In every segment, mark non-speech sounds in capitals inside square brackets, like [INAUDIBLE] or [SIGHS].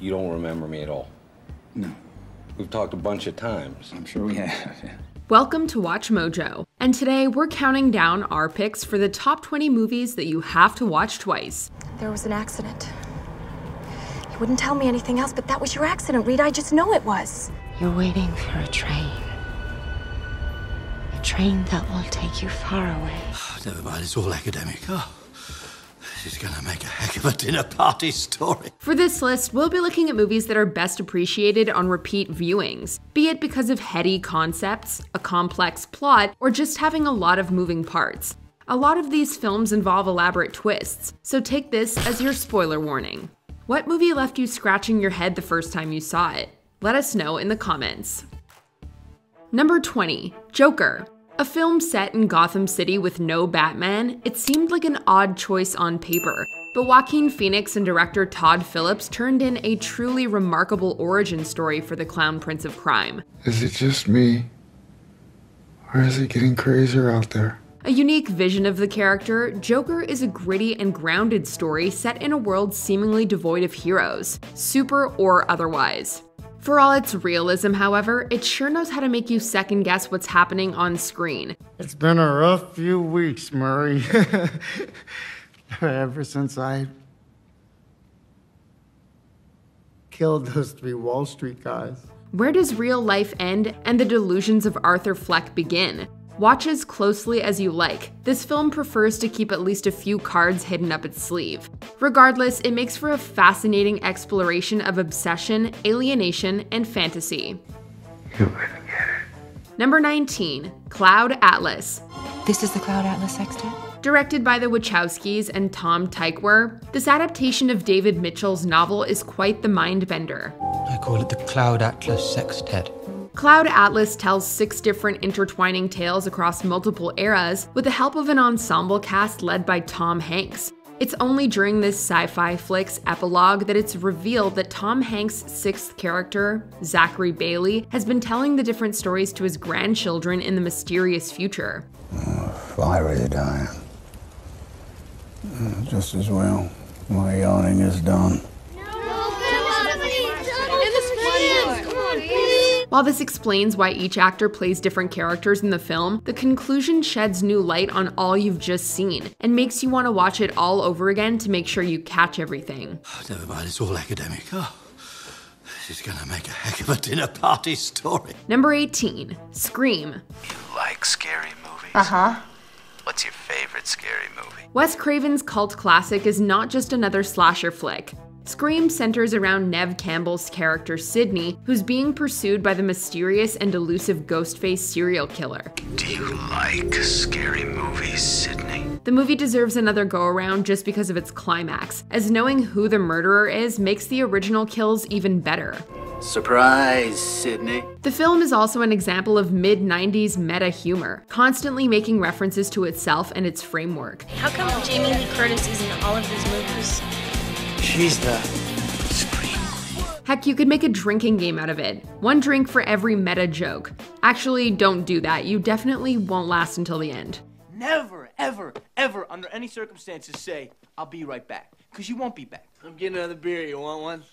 You don't remember me at all. No. We've talked a bunch of times. I'm sure we have. Welcome to Watch Mojo, and today we're counting down our picks for the top 20 movies that you have to watch twice. There was an accident. You wouldn't tell me anything else, but that was your accident, Rita. I just know it was. You're waiting for a train. A train that will take you far away. Oh, never mind, it's all academic. Oh, is gonna make a heck of a dinner party story. For this list, we'll be looking at movies that are best appreciated on repeat viewings, be it because of heady concepts, a complex plot, or just having a lot of moving parts. A lot of these films involve elaborate twists, so take this as your spoiler warning. What movie left you scratching your head the first time you saw it? Let us know in the comments. Number 20, Joker. A film set in Gotham City with no Batman, it seemed like an odd choice on paper, but Joaquin Phoenix and director Todd Phillips turned in a truly remarkable origin story for the Clown Prince of Crime. Is it just me? Or is it getting crazier out there? A unique vision of the character, Joker is a gritty and grounded story set in a world seemingly devoid of heroes, super or otherwise. For all its realism, however, it sure knows how to make you second guess what's happening on screen. It's been a rough few weeks, Murray. [LAUGHS] Ever since I killed those three Wall Street guys. Where does real life end and the delusions of Arthur Fleck begin? Watch as closely as you like. This film prefers to keep at least a few cards hidden up its sleeve. Regardless, it makes for a fascinating exploration of obsession, alienation, and fantasy. You wouldn't get it. Number 19, Cloud Atlas. This is the Cloud Atlas Sextet? Directed by the Wachowskis and Tom Tykwer, this adaptation of David Mitchell's novel is quite the mind bender. I call it the Cloud Atlas Sextet. Cloud Atlas tells six different intertwining tales across multiple eras with the help of an ensemble cast led by Tom Hanks. It's only during this sci fi flick's epilogue that it's revealed that Tom Hanks' sixth character, Zachary Bailey, has been telling the different stories to his grandchildren in the mysterious future. If I were die, uh, just as well. My yawning is done. While this explains why each actor plays different characters in the film, the conclusion sheds new light on all you've just seen and makes you want to watch it all over again to make sure you catch everything. Oh, never mind, it's all academic. Oh, this is gonna make a heck of a dinner party story. Number 18, Scream. You like scary movies? Uh huh. What's your favorite scary movie? Wes Craven's cult classic is not just another slasher flick. Scream centers around Neve Campbell's character Sidney, who's being pursued by the mysterious and elusive Ghostface serial killer. Do you like scary movies, Sidney? The movie deserves another go around just because of its climax, as knowing who the murderer is makes the original kills even better. Surprise, Sidney. The film is also an example of mid 90s meta humor, constantly making references to itself and its framework. How come Jamie Lee Curtis is in all of these movies? She's the scream queen. Heck, you could make a drinking game out of it. One drink for every meta joke. Actually, don't do that. You definitely won't last until the end. Never, ever, ever, under any circumstances, say, I'll be right back. Because you won't be back. I'm getting another beer. You want one?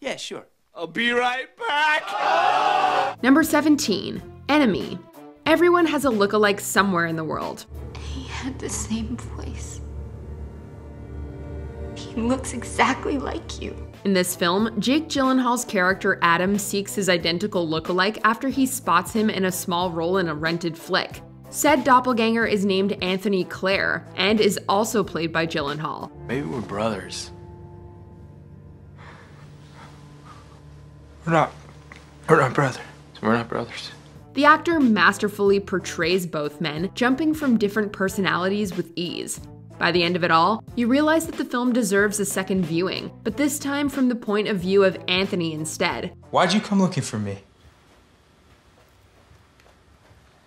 Yeah, sure. I'll be right back. Number 17, Enemy. Everyone has a look-alike somewhere in the world. He had the same voice. He looks exactly like you. In this film, Jake Gyllenhaal's character Adam seeks his identical look-alike after he spots him in a small role in a rented flick. Said doppelganger is named Anthony Claire and is also played by Gyllenhaal. Maybe we're brothers. We're not. We're not brothers. We're not brothers. The actor masterfully portrays both men, jumping from different personalities with ease. By the end of it all, you realize that the film deserves a second viewing, but this time from the point of view of Anthony instead. Why'd you come looking for me?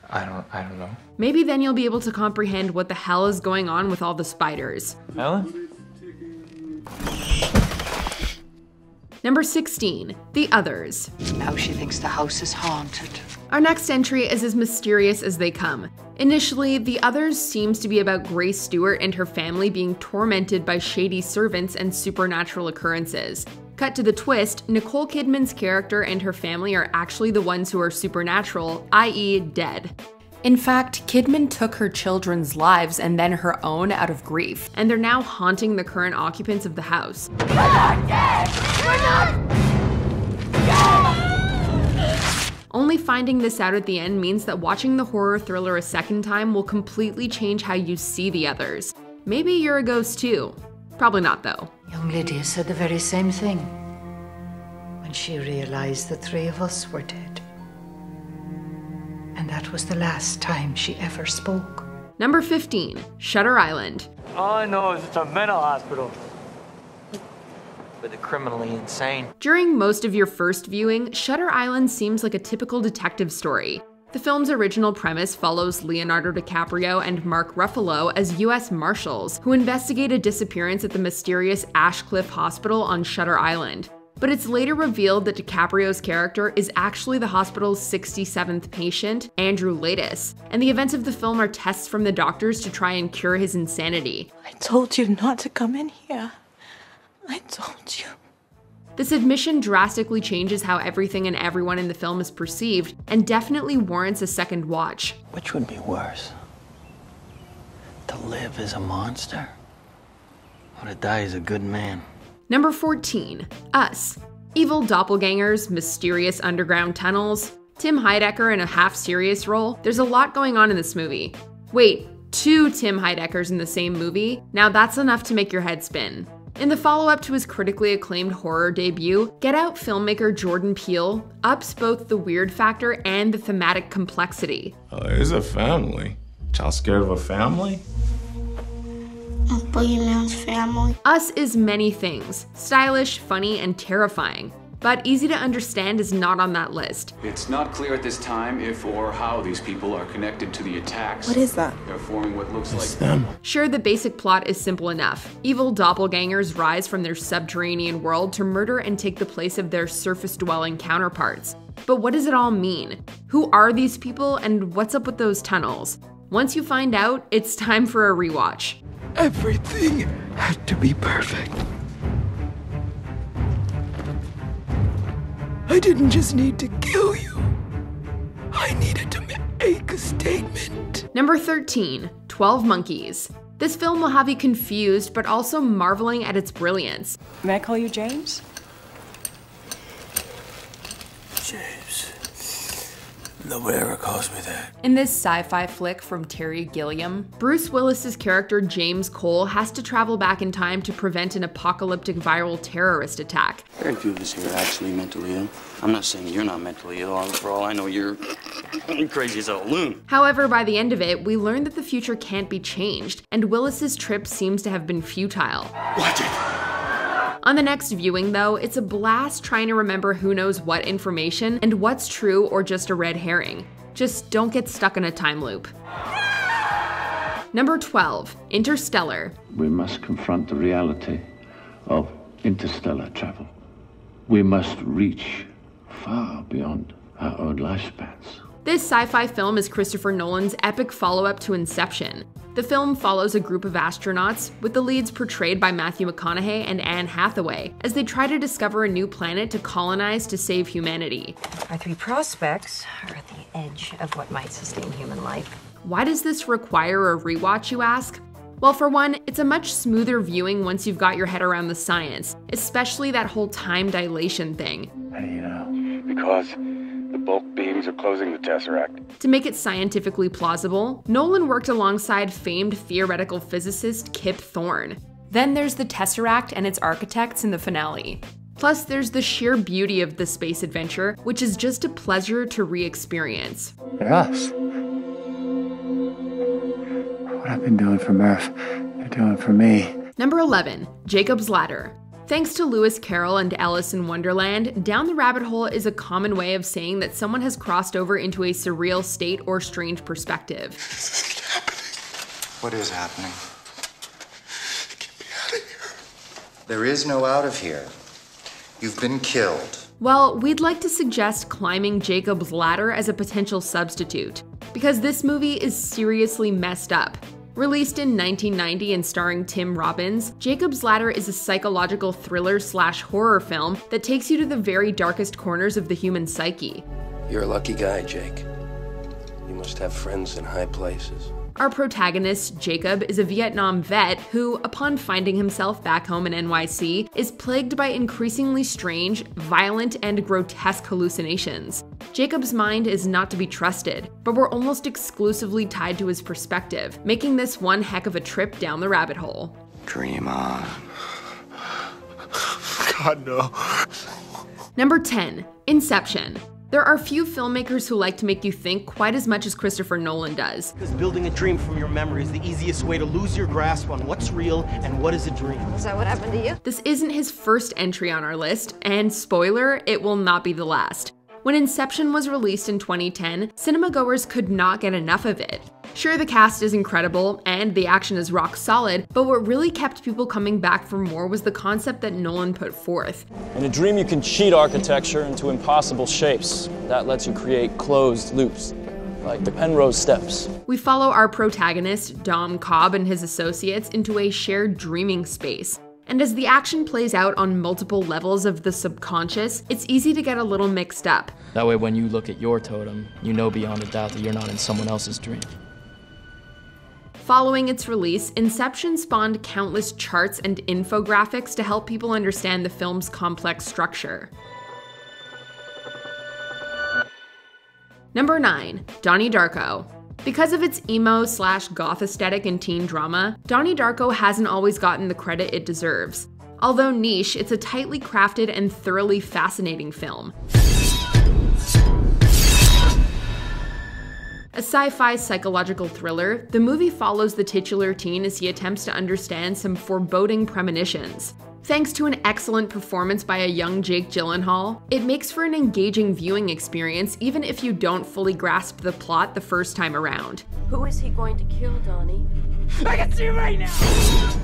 I don't I don't know. Maybe then you'll be able to comprehend what the hell is going on with all the spiders. Ellen? Number 16, The Others. Now she thinks the house is haunted. Our next entry is as mysterious as they come. Initially, The Others seems to be about Grace Stewart and her family being tormented by shady servants and supernatural occurrences. Cut to the twist, Nicole Kidman's character and her family are actually the ones who are supernatural, i.e., dead. In fact, Kidman took her children's lives and then her own out of grief, and they're now haunting the current occupants of the house. Only finding this out at the end means that watching the horror thriller a second time will completely change how you see the others. Maybe you're a ghost too. Probably not though. Young Lydia said the very same thing when she realized the three of us were dead. And that was the last time she ever spoke. Number 15, Shutter Island. All I know is it's a mental hospital. For the criminally insane. During most of your first viewing, Shutter Island seems like a typical detective story. The film's original premise follows Leonardo DiCaprio and Mark Ruffalo as US Marshals, who investigate a disappearance at the mysterious Ashecliffe Hospital on Shutter Island. But it's later revealed that DiCaprio's character is actually the hospital's 67th patient, Andrew Laeddis, and the events of the film are tests from the doctors to try and cure his insanity. I told you not to come in here. I told you. This admission drastically changes how everything and everyone in the film is perceived, and definitely warrants a second watch. Which would be worse? To live as a monster? Or to die as a good man? Number 14, Us. Evil doppelgangers, mysterious underground tunnels, Tim Heidecker in a half serious role. There's a lot going on in this movie. Wait, two Tim Heideckers in the same movie? Now that's enough to make your head spin. In the follow up to his critically acclaimed horror debut, Get Out filmmaker Jordan Peele ups both the weird factor and the thematic complexity. Oh, there's a family. Child scared of a family? A boogeyman's family. Us is many things stylish, funny, and terrifying. But easy to understand is not on that list. It's not clear at this time if or how these people are connected to the attacks. What is that? They're forming what looks It's like them. Sure, the basic plot is simple enough. Evil doppelgangers rise from their subterranean world to murder and take the place of their surface dwelling counterparts. But what does it all mean? Who are these people and what's up with those tunnels? Once you find out, it's [LAUGHS] time for a rewatch. Everything had to be perfect. I didn't just need to kill you. I needed to make a statement. Number 13, 12 Monkeys. This film will have you confused, but also marveling at its brilliance. May I call you James? James. Nobody ever calls me that. In this sci fi flick from Terry Gilliam, Bruce Willis's character James Cole has to travel back in time to prevent an apocalyptic viral terrorist attack. Very few of us here are actually mentally ill. I'm not saying you're not mentally ill. For all I know, you're [LAUGHS] crazy as a loon. However, by the end of it, we learn that the future can't be changed, and Willis's trip seems to have been futile. Watch it. On the next viewing, though, it's a blast trying to remember who knows what information and what's true or just a red herring. Just don't get stuck in a time loop. Number 12, Interstellar. We must confront the reality of interstellar travel. We must reach far beyond our own lifespans. This sci fi film is Christopher Nolan's epic follow up to Inception. The film follows a group of astronauts, with the leads portrayed by Matthew McConaughey and Anne Hathaway, as they try to discover a new planet to colonize to save humanity. Our three prospects are at the edge of what might sustain human life. Why does this require a rewatch, you ask? Well, for one, it's a much smoother viewing once you've got your head around the science, especially that whole time dilation thing. How do you know? Because the bulk beings are closing the Tesseract. To make it scientifically plausible, Nolan worked alongside famed theoretical physicist Kip Thorne. Then there's the Tesseract and its architects in the finale. Plus, there's the sheer beauty of the space adventure, which is just a pleasure to re experience. Us. What I've been doing for Murph, they're doing for me. Number 11, Jacob's Ladder. Thanks to Lewis Carroll and Alice in Wonderland, down the rabbit hole is a common way of saying that someone has crossed over into a surreal state or strange perspective. What is happening? Get me out of here. There is no out of here. You've been killed. Well, we'd like to suggest climbing Jacob's Ladder as a potential substitute, because this movie is seriously messed up. Released in 1990 and starring Tim Robbins, Jacob's Ladder is a psychological thriller slash horror film that takes you to the very darkest corners of the human psyche. You're a lucky guy, Jake. You must have friends in high places. Our protagonist, Jacob, is a Vietnam vet who, upon finding himself back home in NYC, is plagued by increasingly strange, violent, and grotesque hallucinations. Jacob's mind is not to be trusted, but we're almost exclusively tied to his perspective, making this one heck of a trip down the rabbit hole. Dream on. [LAUGHS] God, no. Number 10 Inception. There are few filmmakers who like to make you think quite as much as Christopher Nolan does. Because building a dream from your memory is the easiest way to lose your grasp on what's real and what is a dream. Is that what happened to you? This isn't his first entry on our list, and spoiler, it will not be the last. When Inception was released in 2010, cinema goers could not get enough of it. Sure, the cast is incredible and the action is rock solid, but what really kept people coming back for more was the concept that Nolan put forth. In a dream, you can cheat architecture into impossible shapes. That lets you create closed loops, like the Penrose Steps. We follow our protagonist, Dom Cobb, and his associates into a shared dreaming space. And as the action plays out on multiple levels of the subconscious, it's easy to get a little mixed up. That way, when you look at your totem, you know beyond a doubt that you're not in someone else's dream. Following its release, Inception spawned countless charts and infographics to help people understand the film's complex structure. Number 9. Donnie Darko. Because of its emo slash goth aesthetic and teen drama, Donnie Darko hasn't always gotten the credit it deserves. Although niche, it's a tightly crafted and thoroughly fascinating film. A sci fi psychological thriller, the movie follows the titular teen as he attempts to understand some foreboding premonitions. Thanks to an excellent performance by a young Jake Gyllenhaal, it makes for an engaging viewing experience even if you don't fully grasp the plot the first time around. Who is he going to kill, Donnie? I can see right now!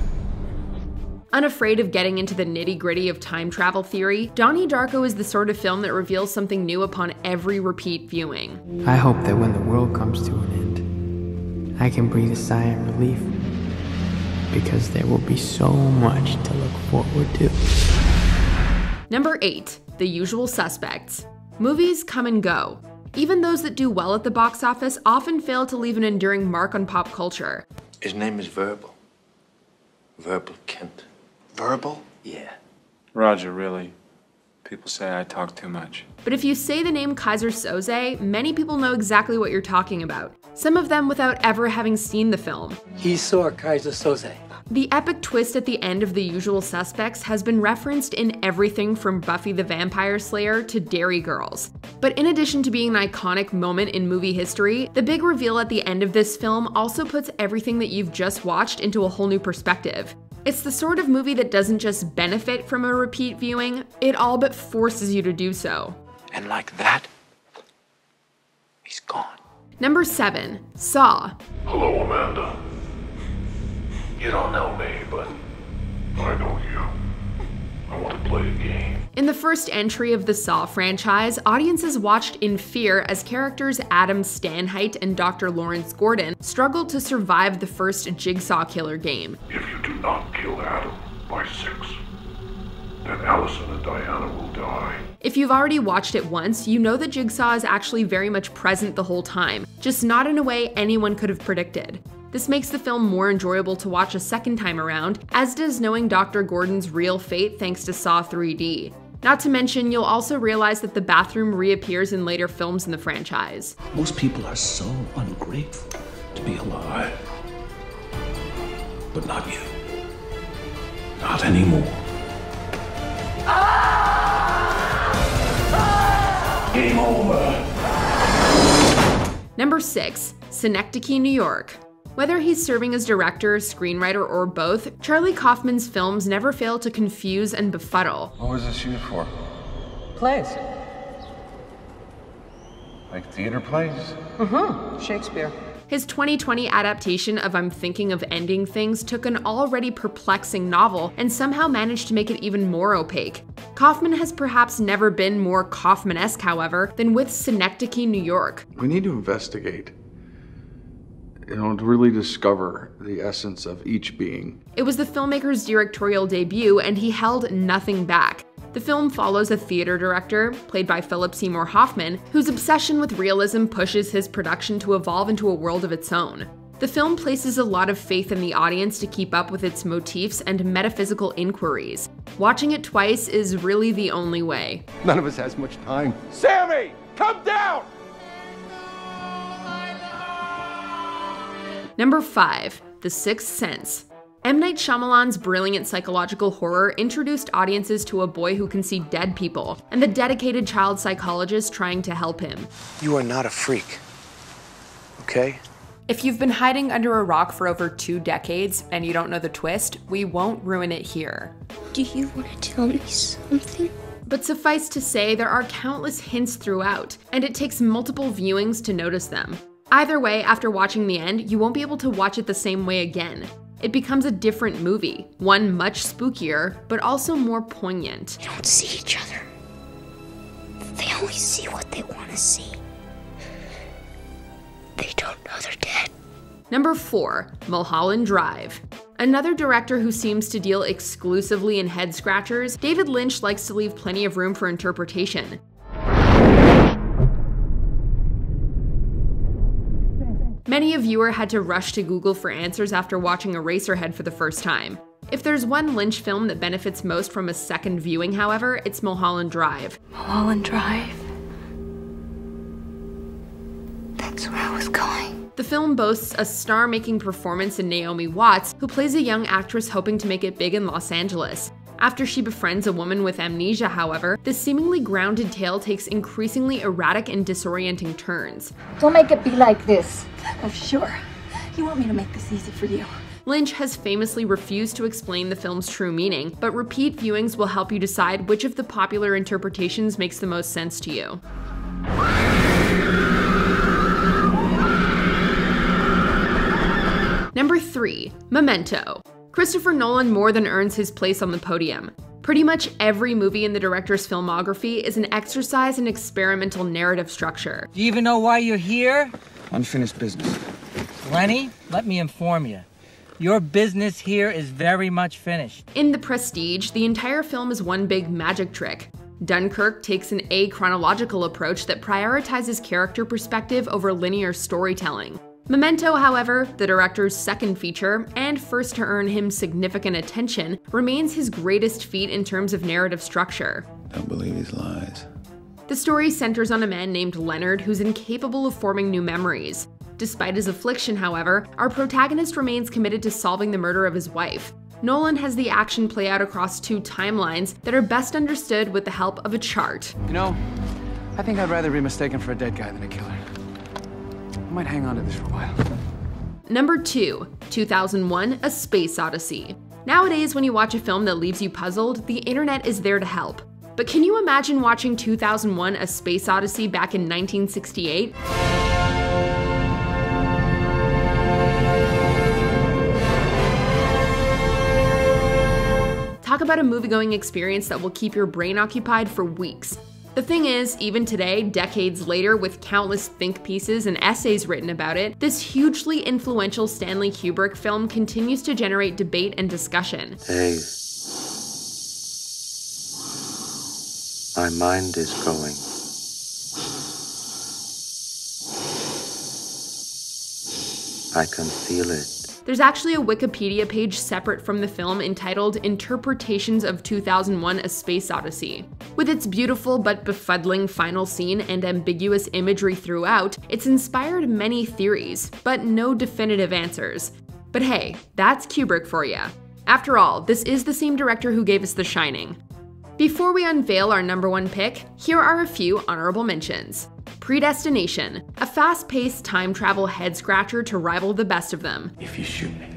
Unafraid of getting into the nitty gritty of time travel theory, Donnie Darko is the sort of film that reveals something new upon every repeat viewing. I hope that when the world comes to an end, I can breathe a sigh of relief because there will be so much to look forward to. Number 8 The Usual Suspects. Movies come and go. Even those that do well at the box office often fail to leave an enduring mark on pop culture. His name is Verbal. Verbal Kint. Verbal? Yeah. Roger, really. People say I talk too much. But if you say the name Keyser Söze, many people know exactly what you're talking about. Some of them without ever having seen the film. He saw Keyser Söze. The epic twist at the end of The Usual Suspects has been referenced in everything from Buffy the Vampire Slayer to Derry Girls. But in addition to being an iconic moment in movie history, the big reveal at the end of this film also puts everything that you've just watched into a whole new perspective. It's the sort of movie that doesn't just benefit from a repeat viewing, it all but forces you to do so. And like that, he's gone. Number 7. Saw. Hello, Amanda. You don't know me, but I know you. I want to play a game. In the first entry of the Saw franchise, audiences watched in fear as characters Adam Stanheight and Dr. Lawrence Gordon struggled to survive the first Jigsaw Killer game. If you do not kill Adam by six, then Allison and Diana will die. If you've already watched it once, you know that Jigsaw is actually very much present the whole time, just not in a way anyone could have predicted. This makes the film more enjoyable to watch a second time around, as does knowing Dr. Gordon's real fate thanks to Saw 3D. Not to mention, you'll also realize that the bathroom reappears in later films in the franchise. Most people are so ungrateful to be alive. But not you. Not anymore. Game over. Number 6. Synecdoche, New York. Whether he's serving as director, screenwriter, or both, Charlie Kaufman's films never fail to confuse and befuddle. What was this shoot for? Plays. Like theater plays? Mm-hmm. Shakespeare. His 2020 adaptation of I'm Thinking of Ending Things took an already perplexing novel and somehow managed to make it even more opaque. Kaufman has perhaps never been more Kaufman-esque, however, than with Synecdoche, New York. We need to investigate you know, to really discover the essence of each being. It was the filmmaker's directorial debut, and he held nothing back. The film follows a theater director, played by Philip Seymour Hoffman, whose obsession with realism pushes his production to evolve into a world of its own. The film places a lot of faith in the audience to keep up with its motifs and metaphysical inquiries. Watching it twice is really the only way. None of us has much time. Sammy, come down! Number 5. The Sixth Sense. M. Night Shyamalan's brilliant psychological horror introduced audiences to a boy who can see dead people, and the dedicated child psychologist trying to help him. You are not a freak. Okay? If you've been hiding under a rock for over two decades and you don't know the twist, we won't ruin it here. Do you want to tell me something? But suffice to say, there are countless hints throughout, and it takes multiple viewings to notice them. Either way, after watching the end, you won't be able to watch it the same way again. It becomes a different movie, one much spookier, but also more poignant. They don't see each other. They only see what they want to see. They don't know they're dead. Number 4. Mulholland Drive. Another director who seems to deal exclusively in head scratchers, David Lynch likes to leave plenty of room for interpretation. Many a viewer had to rush to Google for answers after watching Eraserhead for the first time. If there's one Lynch film that benefits most from a second viewing, however, it's Mulholland Drive. Mulholland Drive. That's where I was going. The film boasts a star making performance in Naomi Watts, who plays a young actress hoping to make it big in Los Angeles. After she befriends a woman with amnesia, however, this seemingly grounded tale takes increasingly erratic and disorienting turns. Don't make it be like this. Oh, sure. You want me to make this easy for you. Lynch has famously refused to explain the film's true meaning, but repeat viewings will help you decide which of the popular interpretations makes the most sense to you. Number 3. Memento. Christopher Nolan more than earns his place on the podium. Pretty much every movie in the director's filmography is an exercise in experimental narrative structure. Do you even know why you're here? Unfinished business. Lenny, let me inform you. Your business here is very much finished. In The Prestige, the entire film is one big magic trick. Dunkirk takes an achronological approach that prioritizes character perspective over linear storytelling. Memento, however, the director's second feature, and first to earn him significant attention, remains his greatest feat in terms of narrative structure. Don't believe his lies. The story centers on a man named Leonard who's incapable of forming new memories. Despite his affliction, however, our protagonist remains committed to solving the murder of his wife. Nolan has the action play out across two timelines that are best understood with the help of a chart. You know, I think I'd rather be mistaken for a dead guy than a killer. Might hang on to this for a while. Number 2, 2001 A Space Odyssey. Nowadays, when you watch a film that leaves you puzzled, the internet is there to help. But can you imagine watching 2001 A Space Odyssey back in 1968? Talk about a movie going experience that will keep your brain occupied for weeks. The thing is, even today, decades later, with countless think pieces and essays written about it, this hugely influential Stanley Kubrick film continues to generate debate and discussion. Hey. My mind is going. I can feel it. There's actually a Wikipedia page separate from the film entitled Interpretations of 2001 A Space Odyssey. With its beautiful but befuddling final scene and ambiguous imagery throughout, it's inspired many theories, but no definitive answers. But hey, that's Kubrick for you. After all, this is the same director who gave us The Shining. Before we unveil our number one pick, here are a few honorable mentions. Predestination, a fast paced time travel head scratcher to rival the best of them. If you shoot me,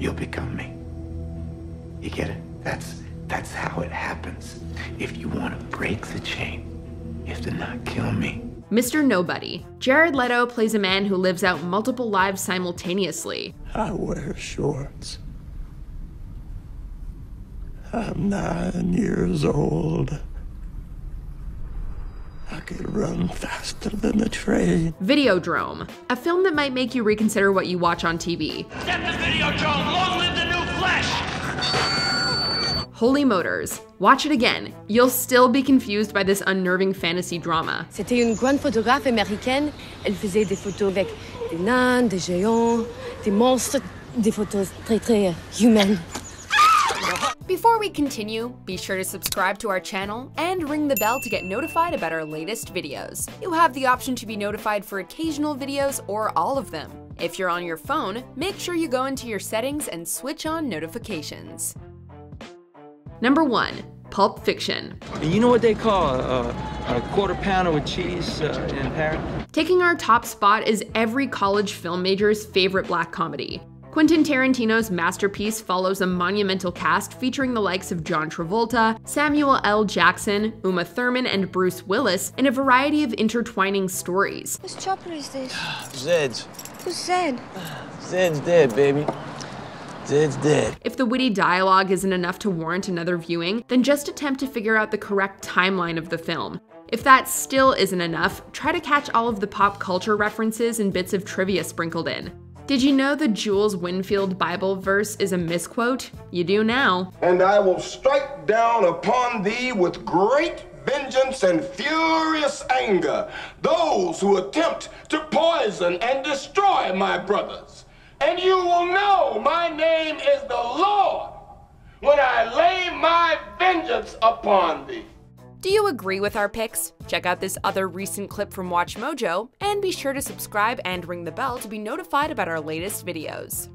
you'll become me. You get it? That's that's how it happens. If you want to break the chain, you have to not kill me. Mr. Nobody. Jared Leto plays a man who lives out multiple lives simultaneously. I wear shorts. I'm nine years old. I could run faster than a train. Videodrome, a film that might make you reconsider what you watch on TV. Get the Videodrome! Long live the new flesh! Holy Motors. Watch it again. You'll still be confused by this unnerving fantasy drama. C'était une grande photographe américaine. Elle faisait des photos avec des nains, des géants, des monstres, des photos très très humaines. Before we continue, be sure to subscribe to our channel and ring the bell to get notified about our latest videos. You have the option to be notified for occasional videos or all of them. If you're on your phone, make sure you go into your settings and switch on notifications. Number 1. Pulp Fiction. You know what they call a, a quarter pounder with cheese uh, in Paris? Taking our top spot is every college film major's favorite black comedy. Quentin Tarantino's masterpiece follows a monumental cast featuring the likes of John Travolta, Samuel L. Jackson, Uma Thurman, and Bruce Willis in a variety of intertwining stories. Whose chopper is this? [SIGHS] Zed's. Who's Zed? [SIGHS] Zed's dead, baby. Zed's dead. If the witty dialogue isn't enough to warrant another viewing, then just attempt to figure out the correct timeline of the film. If that still isn't enough, try to catch all of the pop culture references and bits of trivia sprinkled in. Did you know the Jules Winnfield Bible verse is a misquote? You do now. And I will strike down upon thee with great vengeance and furious anger those who attempt to poison and destroy my brothers. And you will know my name is the Lord when I lay my vengeance upon thee. Do you agree with our picks? Check out this other recent clip from Watch Mojo, and be sure to subscribe and ring the bell to be notified about our latest videos.